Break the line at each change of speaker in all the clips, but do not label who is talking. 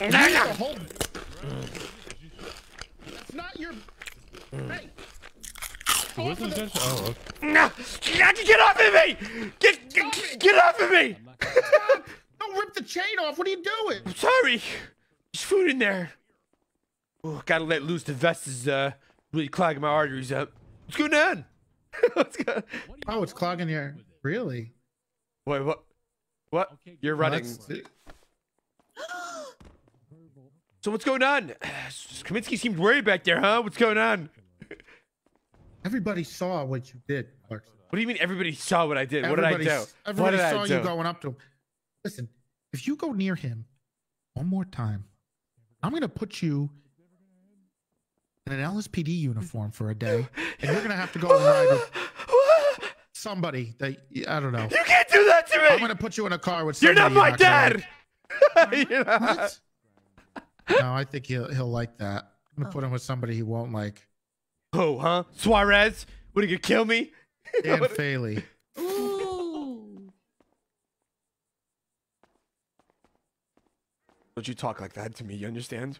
You need to hold. That's not your. Hey.
Where's the judge? Oh, okay.
No, get off of me! Get get, get off of me!
Don't rip the chain off. What are you doing?
I'm sorry. There's food in there. Oh, gotta let loose. The vest is uh really clogging my arteries up. What's going on? What's going?
Oh, it's clogging your. Really?
Wait, what? What? You're running.
That's-
So what's going on? Kaminsky seemed worried back there, huh? What's going on?
Everybody saw what you did, Clarkson.
What do you mean everybody saw what I did? What did I
Everybody,
do?
everybody
what did
saw
I
you
do?
going up to him. Listen, if you go near him one more time, I'm gonna put you in an LSPD uniform for a day, and you're gonna have to go and ride with somebody that I don't know.
You can't do that to me!
I'm gonna put you in a car with.
You're not my dad! You're not-
What? No, I think he'll he'll like that. I'm gonna put oh. him with somebody he won't like.
Oh, huh? Suarez? What, are you gonna kill me?
Dan
What-
Faley.
Ooh.
Don't you talk like that to me, you understand?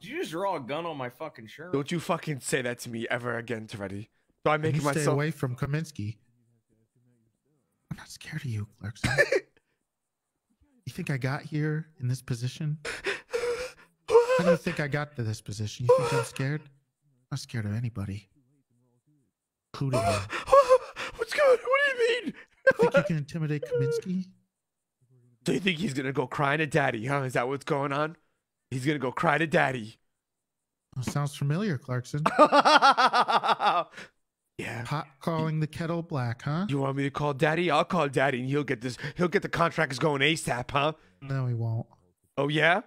Did you just draw a gun on my fucking shirt?
Don't you fucking say that to me ever again, Toretti. Do I make
You stay away from Kaminsky. I'm not scared of you, Clarkson. you think I got here in this position? How do you think I got to this position? You think I'm scared? I'm not scared of anybody, including you.
What's going What do you mean?
Think you can intimidate Kaminsky?
Do you think he's gonna go cry to daddy, huh? Is that what's going on? He's gonna go cry to daddy.
Oh, sounds familiar, Clarkson.
yeah.
Pot calling the kettle black, huh?
You want me to call daddy? I'll call daddy and he'll get this he'll get the contractors going ASAP, huh?
No, he won't.
Oh yeah?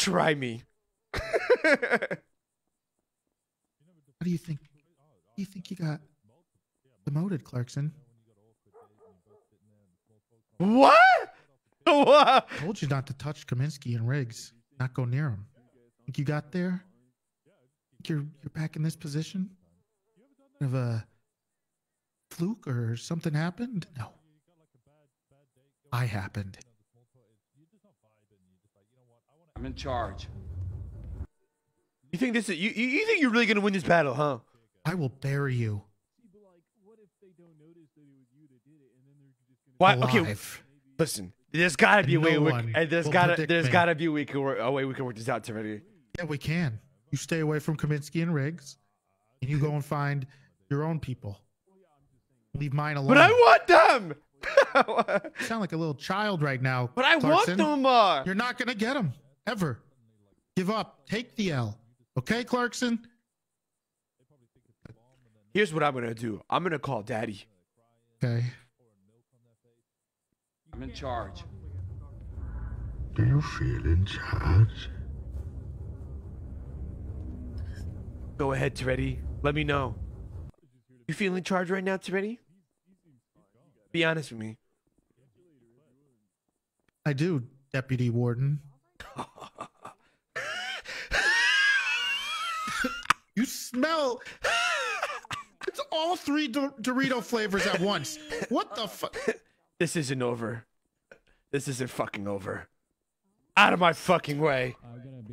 Try me.
How do you think? Do you think you got demoted, Clarkson?
what? What?
Told you not to touch Kaminsky and Riggs. Not go near him. Think you got there? Think you're you're back in this position? Of a fluke or something happened? No. I happened.
I'm in charge.
You think this is you you you think you're really gonna win this battle, huh?
I will bury you
Why
alive.
okay listen. There's gotta be a way
no
we,
one
and gotta
predict
there's
me.
gotta be a we can work a way we can work this out already.
Yeah, we can. You stay away from Kaminsky and Riggs, and you go and find your own people. Leave mine alone.
But I want them!
You sound like a little child right now.
but I
Clarkson.
want them uh,
You're not gonna get them ever. Give up. Take the L. Okay, Clarkson.
Here's what I'm gonna do. I'm gonna call daddy.
Okay.
I'm in charge.
Do you feel in charge?
Go ahead, Toretti. Let me know. You feel in charge right now, Toretti? Be honest with me.
I do, Deputy Warden. You smell. It's all three Dor- Dorito flavors at once. What the fuck?
This isn't over. This isn't fucking over. Out of my fucking way.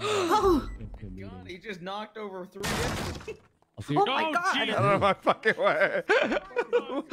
Oh,
God, he just knocked over three.
oh my god.
Out of my fucking way. Oh